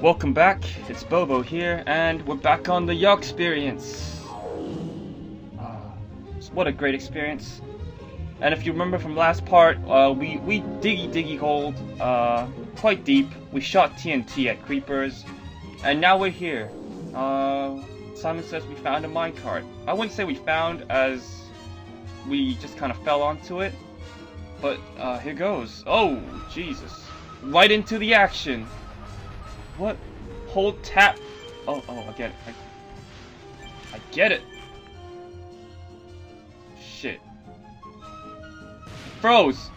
Welcome back, it's Bobo here, and we're back on the Yogsperience. Uh, what a great experience. And if you remember from last part, uh, we, we diggy diggy holed uh, quite deep. We shot TNT at creepers, and now we're here. Uh, Simon says we found a minecart. I wouldn't say we found as we just kind of fell onto it, but uh, here goes. Oh, Jesus. Right into the action. What? Hold tap. Oh, oh, I get it. I, I get it. Shit. Froze.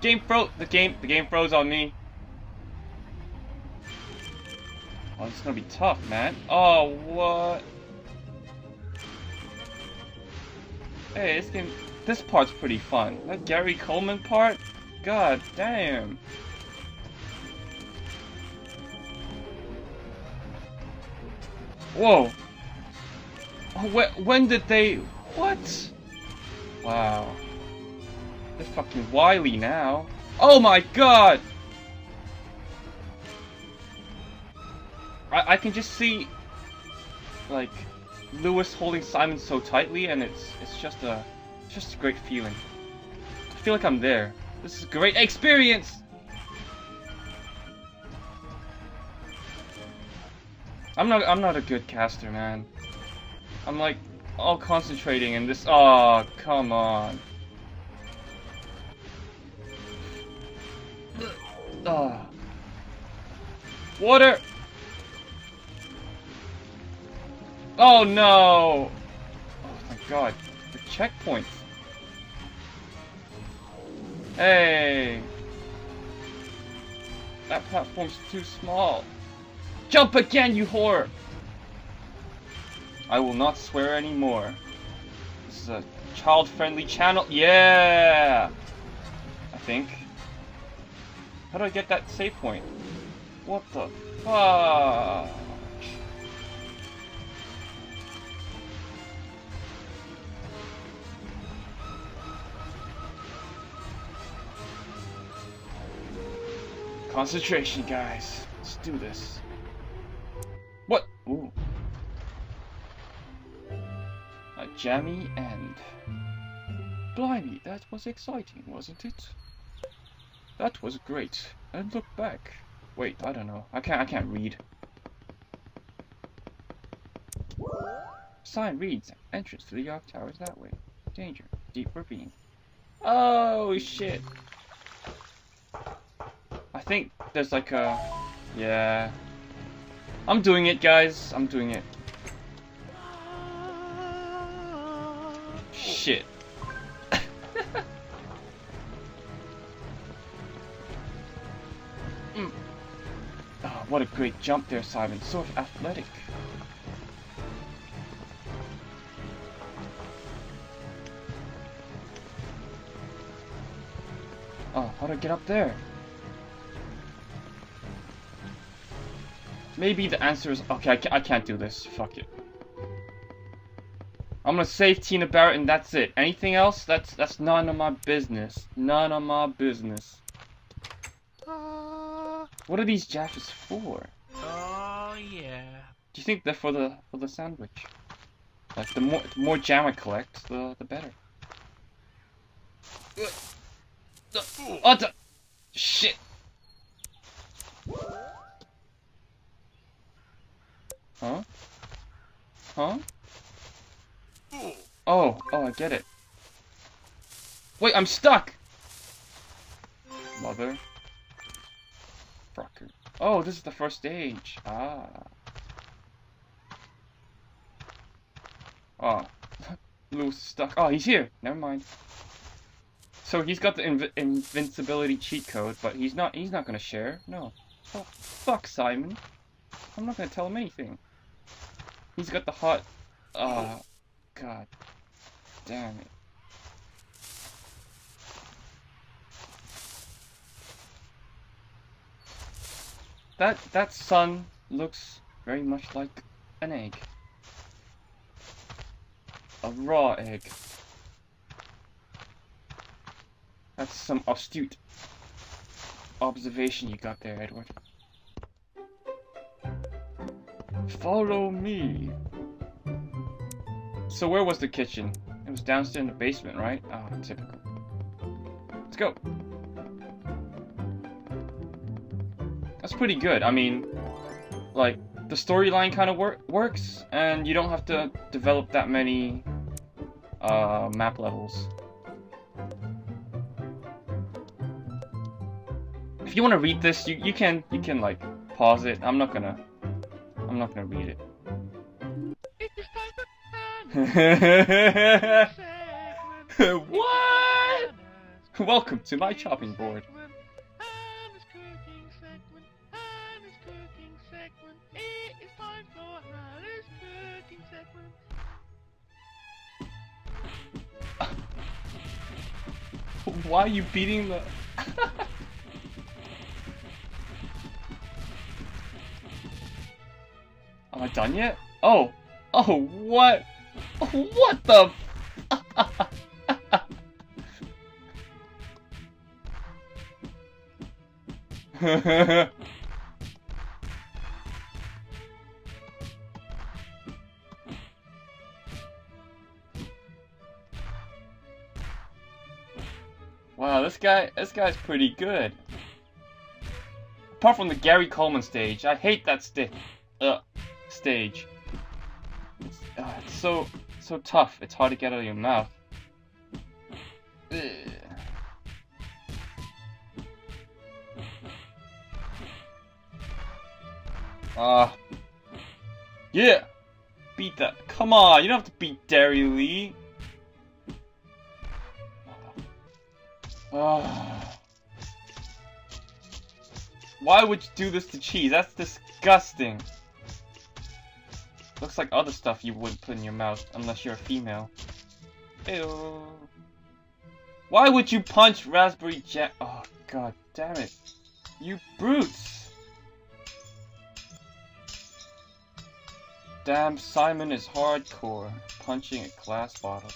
Game froze. The game. The game froze on me. Oh, it's gonna be tough, man. Oh, what? Hey, this game. This part's pretty fun. That Gary Coleman part. God damn. Whoa. Oh, when did they... What? Wow. They're fucking wily now. Oh my god! I, I can just see... Like... Lewis holding Simon so tightly and it's it's just a it's just a great feeling. I feel like I'm there. This is a great experience! I'm not I'm not a good caster, man. I'm like all concentrating in this oh come on. Oh. Water Oh no! Oh my god, the checkpoints. Hey! That platform's too small. Jump again, you whore! I will not swear anymore. This is a child-friendly channel. Yeah! I think. How do I get that save point? What the fuck? Concentration, guys. Let's do this. Ooh. A jammy end. Blimey, that was exciting, wasn't it? That was great. And look back. Wait, I don't know. I can't I can't read. Sign reads entrance to the Yaw Tower is that way. Danger. Deep ravine. Oh shit. I think there's like a... Yeah. I'm doing it, guys. I'm doing it. Shit. mm. oh, what a great jump there, Simon. So athletic. Oh, how do I get up there? Maybe the answer is... Okay, I, ca I can't do this. Fuck it. I'm gonna save Tina Barrett and that's it. Anything else? That's that's none of my business. None of my business. Uh, what are these jaffs for? Oh yeah. Do you think they're for the for the sandwich? Like the more the more jam I collect, the the better. Oh, the shit. Huh? Huh? Oh, oh, I get it. Wait, I'm stuck! Mother. Frucker. Oh, this is the first stage. Ah. Oh. Lou's stuck. Oh, he's here. Never mind. So he's got the inv invincibility cheat code, but he's not. He's not gonna share. No. Oh, fuck Simon. I'm not gonna tell him anything. He's got the hot... Oh, God. Damn it. That, that sun looks very much like an egg. A raw egg. That's some astute observation you got there, Edward. Follow me. So where was the kitchen? It was downstairs in the basement, right? Oh, typical. Let's go. That's pretty good. I mean, like, the storyline kind of wor works, and you don't have to develop that many uh, map levels. If you want to read this, you, you can you can like pause it. I'm not gonna I'm not gonna read it. what? Welcome to my chopping board. Why are you beating the... Am I done yet? Oh! Oh, what? What the... wow, this guy, this guy's pretty good. Apart from the Gary Coleman stage, I hate that sti uh, stage. It's, uh, it's so, so tough. It's hard to get out of your mouth. Ah. Uh, yeah! Beat that. Come on, you don't have to beat Dairylea. Ah. Why would you do this to cheese? That's disgusting. Looks like other stuff you wouldn't put in your mouth unless you're a female. Ew. Why would you punch Raspberry Jack? Oh, god damn it. You brutes! Damn, Simon is hardcore, punching a glass bottle.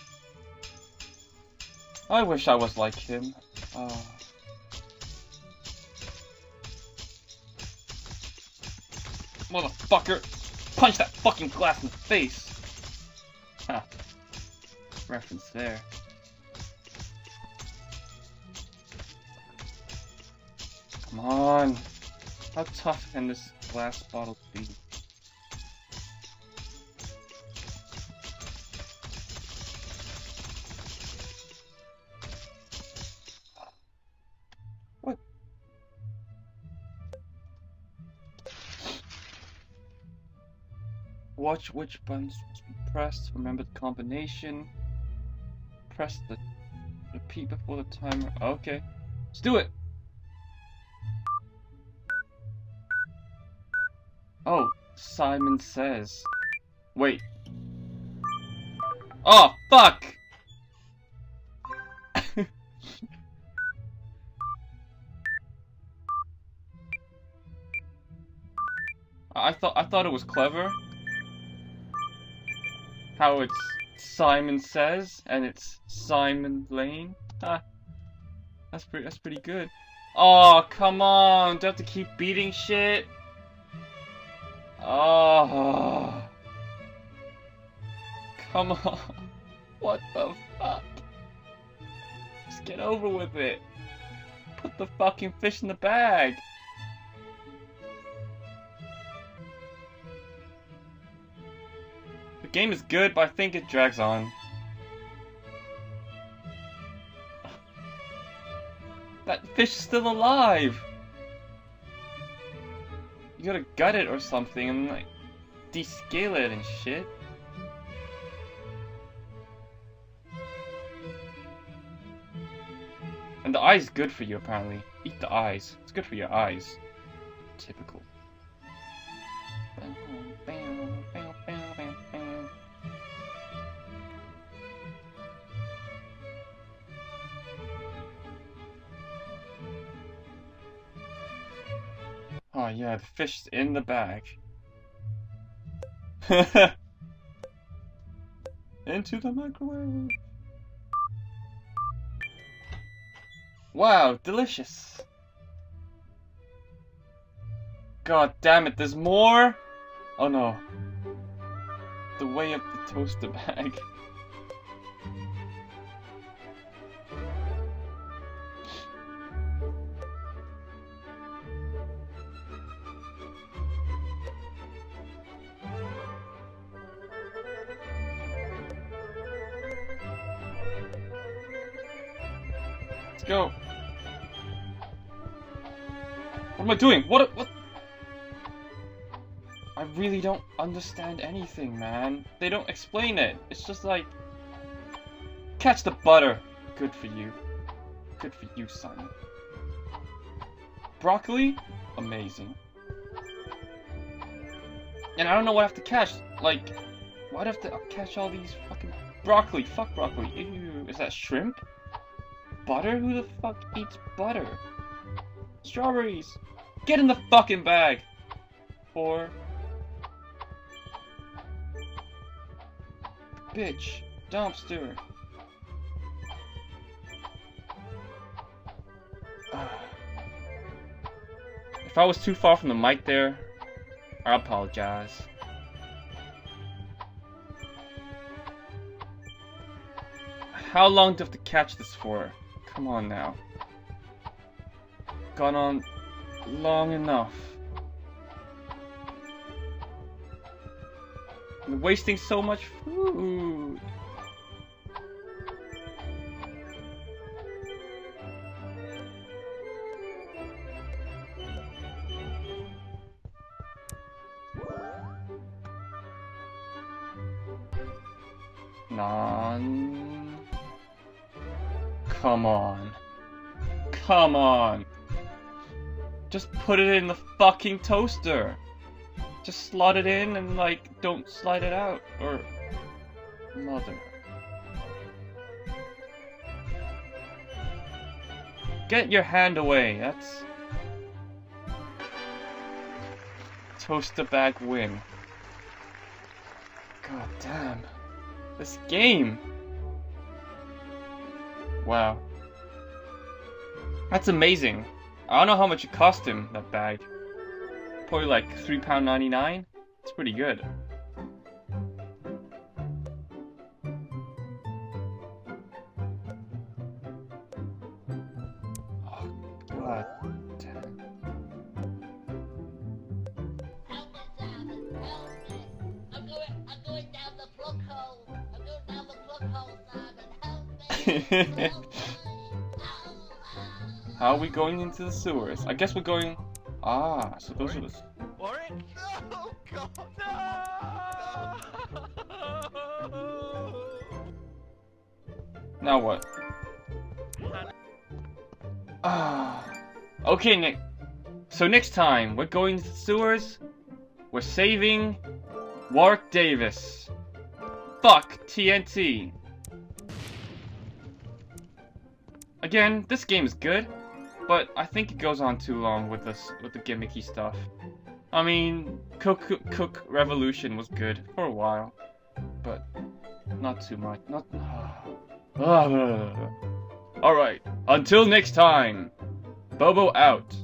I wish I was like him. Oh. Motherfucker! Punch that fucking glass in the face! Huh. Reference there. Come on! How tough can this glass bottle be? Watch which buttons pressed. Remember the combination. Press the repeat before the timer. Okay. Let's do it! Oh, Simon says. Wait. Oh, fuck! I thought I thought it was clever how it's Simon Says and it's Simon Lane. Ah, that's pretty. That's pretty good. Oh come on! Do I have to keep beating shit? Oh, come on! What the fuck? Just get over with it. Put the fucking fish in the bag. Game is good, but I think it drags on. That fish is still alive! You gotta gut it or something and like descale it and shit. And the eye's good for you apparently. Eat the eyes. It's good for your eyes. Typical. Yeah, the fish is in the bag. Into the microwave. Wow, delicious. God damn it, there's more? Oh no. The way up the toaster bag. Let's go. What am I doing? What? What? I really don't understand anything, man. They don't explain it. It's just like... Catch the butter. Good for you. Good for you, son. Broccoli? Amazing. And I don't know what I have to catch. Like, why do I have to catch all these fucking... Broccoli. Fuck broccoli. Ew. Is that shrimp? Butter? Who the fuck eats butter? Strawberries! Get in the fucking bag! Four. Bitch. Dumpster. If I was too far from the mic there, I apologize. How long do I have to catch this for? Come on now. Gone on long enough. Wasting so much food. Non. Come on. Come on. Just put it in the fucking toaster. Just slot it in and like don't slide it out or mother. Get your hand away. That's toaster bag win. God damn. This game. Wow. That's amazing. I don't know how much it cost him, that bag. Probably like £3.99. It's pretty good. How are we going into the sewers? I guess we're going... Ah, so those are the... Warwick? Oh God! No! Now what? Ah. Okay, Nick. So next time, we're going to the sewers. We're saving Warwick Davis. Fuck TNT. Again, this game is good, but I think it goes on too long with this with the gimmicky stuff. I mean, Cook Cook, Revolution was good for a while, but not too much. Not. All right. Until next time. Bobo out.